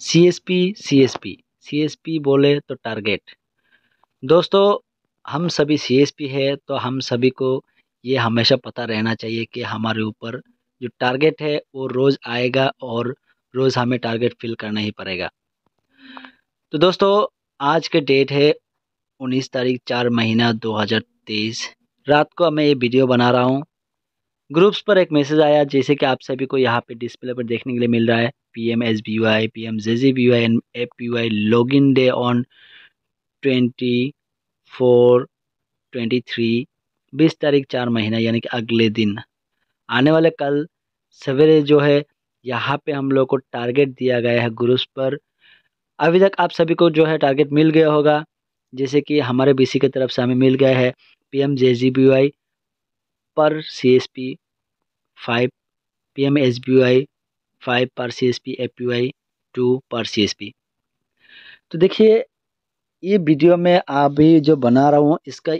C S P C S P C S P बोले तो target दोस्तों, हम सभी सी एस पी है तो हम सभी को ये हमेशा पता रहना चाहिए कि हमारे ऊपर जो टारगेट है, वो रोज़ आएगा और रोज़ हमें टारगेट फिल करना ही पड़ेगा। तो दोस्तों, आज के डेट है उन्नीस तारीख, चार महीना दो हज़ार तेईस। रात को मैं ये वीडियो बना रहा हूँ। ग्रुप्स पर एक मैसेज आया, जैसे कि आप सभी को यहाँ पे डिस्प्ले पर देखने के लिए मिल रहा है। A P U log in day on twenty four twenty three बीस तारीख चार महीना, यानी कि अगले दिन। आने वाले कल सवेरे जो है, यहाँ पे हम लोग को टारगेट दिया गया है ग्रुप्स पर। अभी तक आप सभी को जो है टारगेट मिल गया होगा, जैसे कि हमारे बीसी की तरफ़ से हमें मिल गया है P M J G B I पर C S P five P M S B five पर C S P A P I two पर सी एस पी तो देखिए, ये वीडियो में अभी जो बना रहा हूँ, इसका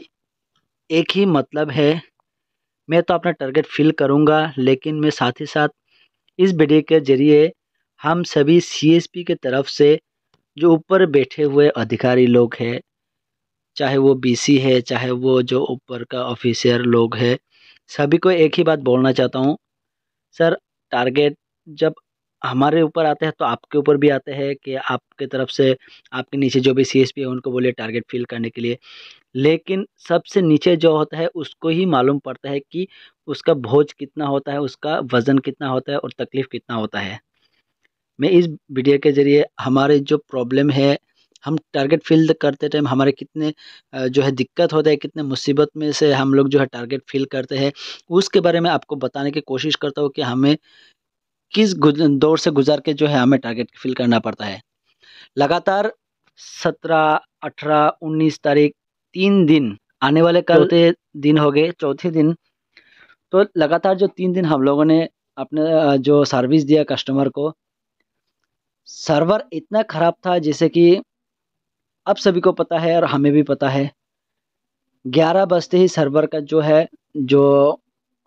एक ही मतलब है, मैं तो अपना टारगेट फिल करूँगा, लेकिन मैं साथ ही साथ इस वीडियो के ज़रिए हम सभी सी एस पी के तरफ़ से जो ऊपर बैठे हुए अधिकारी लोग हैं, चाहे वो बीसी है, चाहे वो जो ऊपर का ऑफिसर लोग है, सभी को एक ही बात बोलना चाहता हूँ, सर टारगेट जब हमारे ऊपर आते हैं तो आपके ऊपर भी आते हैं कि आपके तरफ़ से, आपके नीचे जो भी सी एस पी है, उनको बोलिए टारगेट फिल करने के लिए। लेकिन सबसे नीचे जो होता है, उसको ही मालूम पड़ता है कि उसका भोज कितना होता है, उसका वज़न कितना होता है और तकलीफ़ कितना होता है। मैं इस वीडियो के ज़रिए हमारे जो प्रॉब्लम है, हम टारगेट फिल करते टाइम हमारे कितने जो है दिक्कत होता है, कितने मुसीबत में से हम लोग जो है टारगेट फिल करते हैं, उसके बारे में आपको बताने की कोशिश करता हूँ कि हमें किस दौर से गुजार के जो है हमें टारगेट फिल करना पड़ता है? लगातार सत्रह अठारह उन्नीस तारीख तीन दिन आने वाले चौथे दिन हो गए चौथे दिन। तो लगातार जो तीन दिन हम लोगों ने अपने जो सर्विस दिया कस्टमर को सर्वर इतना ख़राब था जैसे कि अब सभी को पता है और हमें भी पता है। ग्यारह बजते ही सर्वर का जो है जो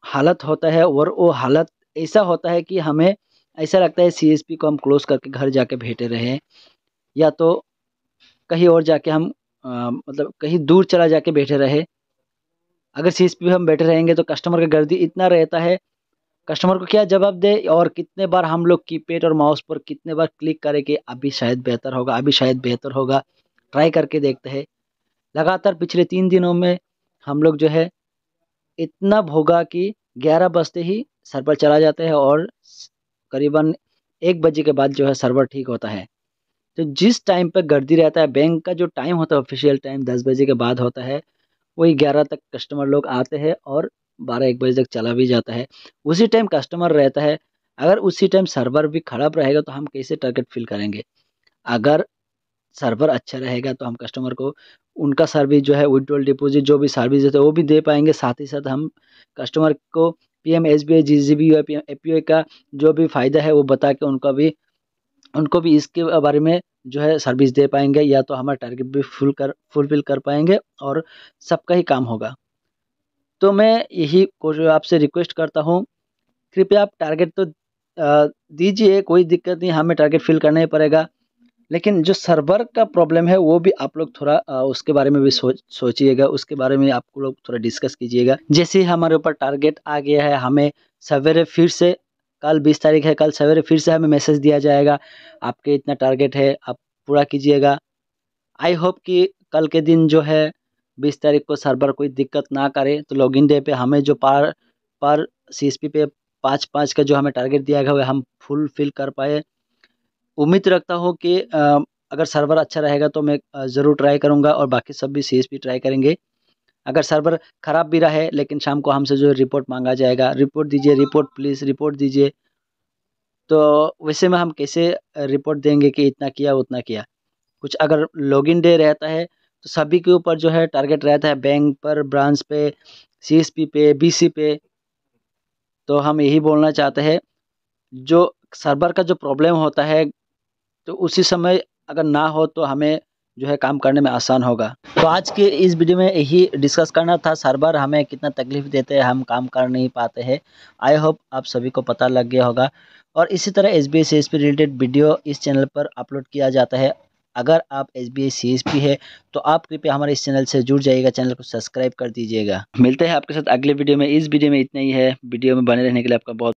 हालत होता है और वो हालत ऐसा होता है कि हमें ऐसा लगता है सीएसपी को हम क्लोज़ करके घर जाके बैठे रहे या तो कहीं और जाके हम आ, मतलब कहीं दूर चला जाके बैठे रहे। अगर सी एस पी हम बैठे रहेंगे तो कस्टमर का गर्दी इतना रहता है कस्टमर को क्या जवाब दे और कितने बार हम लोग कीपैड और माउस पर कितने बार क्लिक करें कि अभी शायद बेहतर होगा अभी शायद बेहतर होगा ट्राई करके देखते हैं। लगातार पिछले तीन दिनों में हम लोग जो है इतना भोगा कि ग्यारह बजते ही सर्वर चला जाता है और करीबन एक बजे के बाद जो है सर्वर ठीक होता है। तो जिस टाइम पर गर्दी रहता है बैंक का जो टाइम होता है ऑफिशियल टाइम दस बजे के बाद होता है, वही ग्यारह तक कस्टमर लोग आते हैं और बारह एक बजे तक चला भी जाता है। उसी टाइम कस्टमर रहता है। अगर उसी टाइम सर्वर भी ख़राब रहेगा तो हम कैसे टारगेट फिल करेंगे? अगर सर्वर अच्छा रहेगा तो हम कस्टमर को उनका सर्विस जो है विड्रॉल डिपॉजिट जो भी सर्विस देते हैं वो भी दे पाएँगे। साथ ही साथ हम कस्टमर को P M S B I G G B A P का जो भी फ़ायदा है वो बता के उनका भी, उनको भी इसके बारे में जो है सर्विस दे पाएँगे या तो हमारा टारगेट भी फुल कर फुलफिल कर पाएँगे और सबका ही काम होगा। तो मैं यही आपसे रिक्वेस्ट करता हूँ, कृपया आप टारगेट तो दीजिए, कोई दिक्कत नहीं, हमें टारगेट फिल करना ही पड़ेगा। लेकिन जो सर्वर का प्रॉब्लम है, वो भी आप लोग थोड़ा उसके बारे में भी सोच, सोचिएगा, उसके बारे में आप लोग थोड़ा डिस्कस कीजिएगा। जैसे ही हमारे ऊपर टारगेट आ गया है, हमें सवेरे फिर से, कल बीस तारीख है, कल सवेरे फिर से हमें मैसेज दिया जाएगा, आपके इतना टारगेट है, आप पूरा कीजिएगा। आई होप कि कल के दिन जो है, बीस तारीख को सर्वर कोई दिक्कत ना करे तो लॉगिन डे पे हमें जो पार पर सीएसपी पे पाँच पाँच का जो हमें टारगेट दिया गया है हम फुलफिल कर पाए। उम्मीद रखता हूँ कि अगर सर्वर अच्छा रहेगा तो मैं ज़रूर ट्राई करूँगा और बाकी सब भी सीएसपी ट्राई करेंगे। अगर सर्वर ख़राब भी रहे, लेकिन शाम को हमसे जो रिपोर्ट मांगा जाएगा रिपोर्ट दीजिए रिपोर्ट प्लीज़ रिपोर्ट दीजिए। तो वैसे में हम कैसे रिपोर्ट देंगे कि इतना किया, उतना किया? कुछ अगर लॉगिन डे रहता है तो सभी के ऊपर जो है टारगेट रहता है बैंक पर ब्रांच पे सी पे बीसी पे। तो हम यही बोलना चाहते हैं, जो सर्वर का जो प्रॉब्लम होता है तो उसी समय अगर ना हो तो हमें जो है काम करने में आसान होगा। तो आज के इस वीडियो में यही डिस्कस करना था। सर्वर हमें कितना तकलीफ़ देते हैं, हम काम कर नहीं पाते हैं। आई होप आप सभी को पता लग गया होगा। और इसी तरह S B I related video इस चैनल पर अपलोड किया जाता है। अगर आप एस बी आई है तो आप कृपया हमारे इस चैनल से जुड़ जाइएगा। चैनल को सब्सक्राइब कर दीजिएगा। मिलते हैं आपके साथ अगले वीडियो में। इस वीडियो में इतना ही है। वीडियो में बने रहने के लिए आपका बहुत